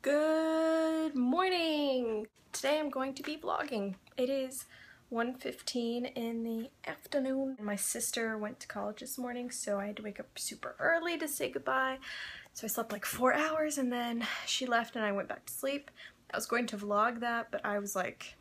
Good morning! Today I'm going to be vlogging. It is 1.15 in the afternoon. My sister went to college this morning so I had to wake up super early to say goodbye. So I slept like four hours and then she left and I went back to sleep. I was going to vlog that but I was like,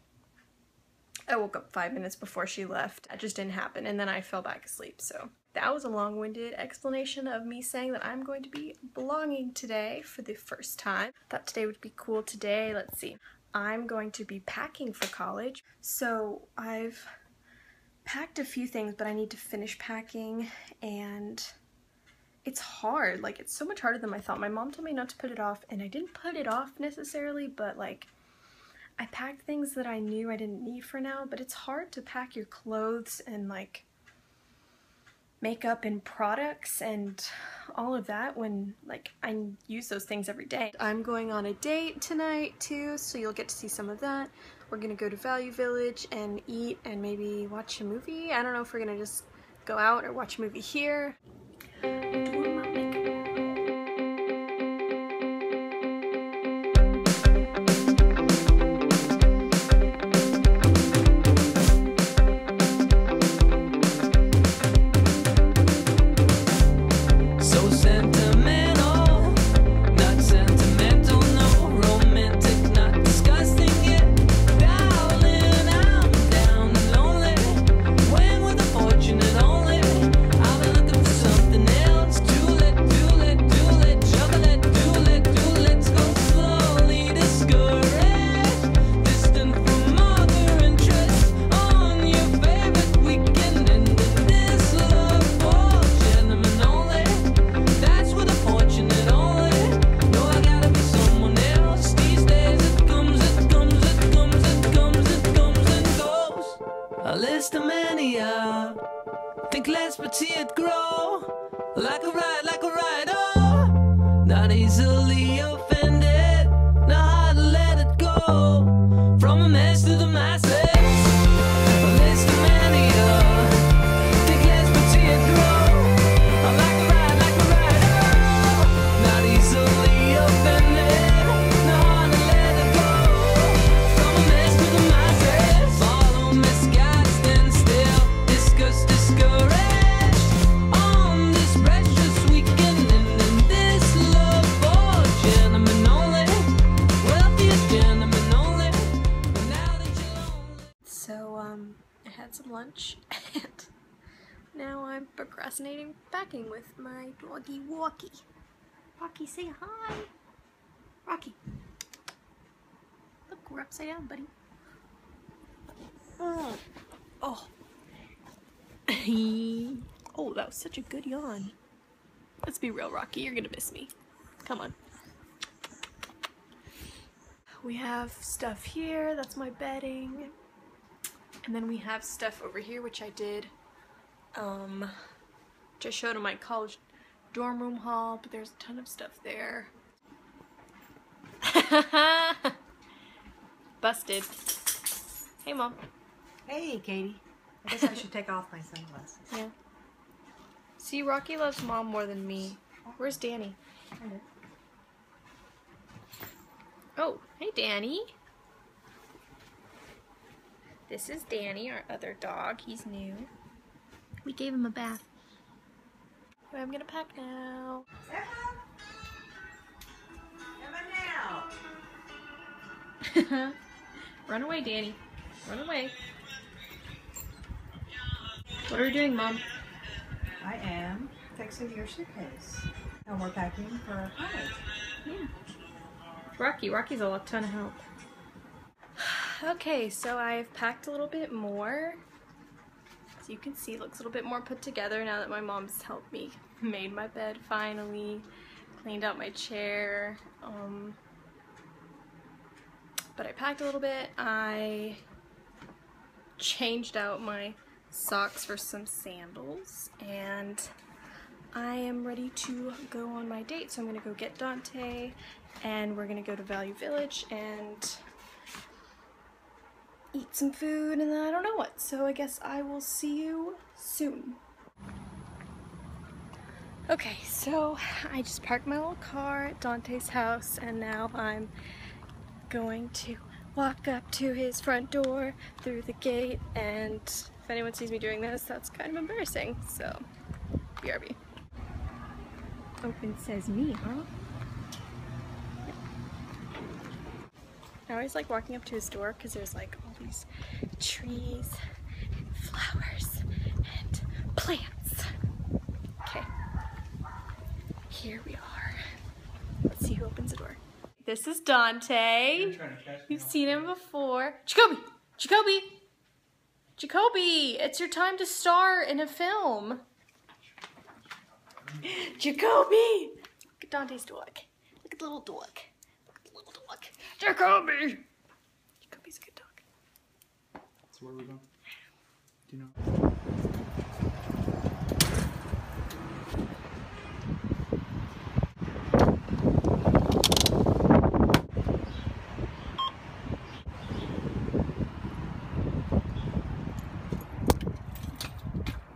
I woke up five minutes before she left. That just didn't happen and then I fell back asleep so that was a long-winded explanation of me saying that I'm going to be vlogging today for the first time. Thought today would be cool today. Let's see. I'm going to be packing for college. So I've packed a few things, but I need to finish packing and it's hard. Like it's so much harder than I thought. My mom told me not to put it off and I didn't put it off necessarily, but like I packed things that I knew I didn't need for now, but it's hard to pack your clothes and like makeup and products and all of that when like I use those things every day. I'm going on a date tonight too so you'll get to see some of that. We're gonna go to Value Village and eat and maybe watch a movie. I don't know if we're gonna just go out or watch a movie here. never see it grow like a ride, like a ride, oh, not easily. Afraid. Lunch and now I'm procrastinating packing with my doggy Walkie. Rocky, say hi. Rocky. Look, we're upside down, buddy. Mm. Oh. Oh. oh, that was such a good yawn. Let's be real, Rocky. You're gonna miss me. Come on. We have stuff here. That's my bedding. And then we have stuff over here, which I did, um, just showed in my college dorm room haul, but there's a ton of stuff there. Busted. Hey, Mom. Hey, Catie. I guess I should take off my sunglasses. Yeah. See, Rocky loves Mom more than me. Where's Danny? Oh, hey, Danny. This is Danny, our other dog. He's new. We gave him a bath. I'm gonna pack now. Emma! Emma now! Run away, Danny. Run away. What are you doing, Mom? I am fixing your suitcase. And we're packing for college. Yeah. Rocky. Rocky's a ton of help. Okay, so I've packed a little bit more. As you can see, looks a little bit more put together now that my mom's helped me. Made my bed finally, cleaned out my chair. Um, but I packed a little bit. I changed out my socks for some sandals and I am ready to go on my date. So I'm gonna go get Dante and we're gonna go to Value Village and eat some food, and then I don't know what. So I guess I will see you soon. Okay, so I just parked my little car at Dante's house and now I'm going to walk up to his front door through the gate and if anyone sees me doing this, that's kind of embarrassing, so BRB. Open says me, huh? I always like walking up to his door because there's like these trees and flowers and plants. Okay, here we are. Let's see who opens the door. This is Dante. You've seen him before. Jacoby! Jacoby! Jacoby! It's your time to star in a film. Jacoby! Look at Dante's dog. Look at the little dog. Look at the little dog. Jacoby! Jacoby's a good dog. So where are we going? Do you know?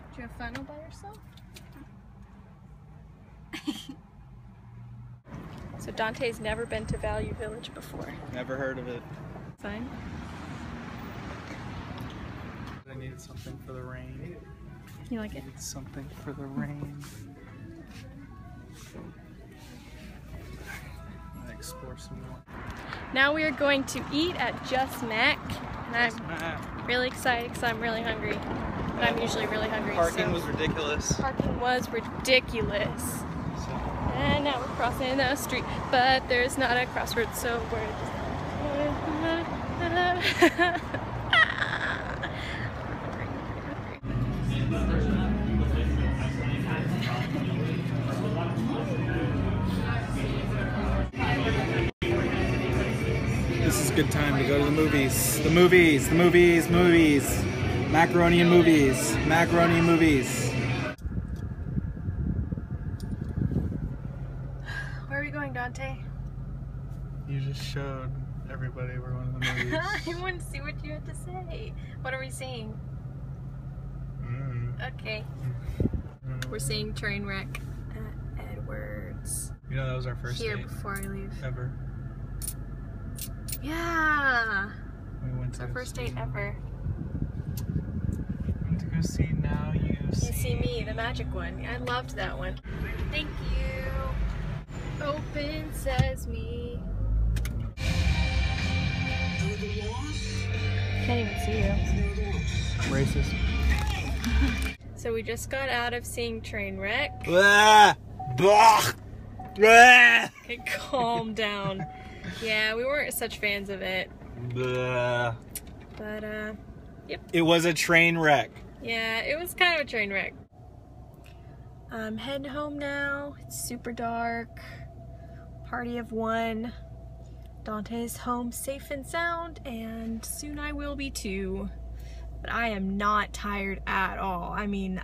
Do you have fun all by yourself? so Dante's never been to Value Village before. Never heard of it. Fine. I needed something for the rain. You like it? Needed something for the rain. I explore some more. Now we are going to eat at Jus' Mac, and I'm Ah, really excited because I'm really hungry. But I'm usually really hungry. parking so- was ridiculous. Parking was ridiculous. So, And now we're crossing the street, but there's not a crossroads, so we're just. this is a good time to go to the movies. The movies, the movies, movies. Macaroni and movies. Macaroni and movies. Where are we going, Dante? You just showed everybody we're going to the movies. I want to see what you had to say. What are we seeing? Okay. We're seeing Trainwreck at Edwards. You know that was our first Here date before I leave. ever. Yeah! We went It's to our first date ever. Went to go see Now You You See. see me, the magic one. I loved that one. Thank you. Open sesame. Can't even see you. Racist. So we just got out of seeing Trainwreck. Blah! Blah! Blah! Okay, calm down. Yeah, we weren't such fans of it, Blah. but uh, yep. It was a train wreck. yeah, it was kind of a train wreck. I'm heading home now. It's super dark. Party of one. Dante's home safe and sound, and soon I will be too. But I am not tired at all. I mean,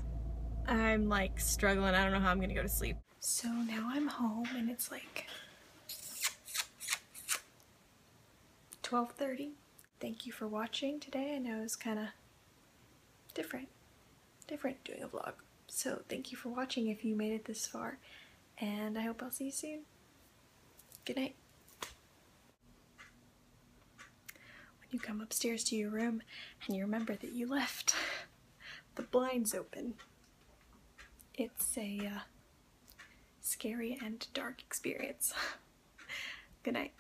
I'm like struggling. I don't know how I'm gonna go to sleep. So now I'm home, and it's like 12:30. Thank you for watching today. I know it was kind of different, different doing a vlog. So thank you for watching if you made it this far, and I hope I'll see you soon. Good night. You come upstairs to your room and you remember that you left the blinds open, it's a uh, scary and dark experience. Good night.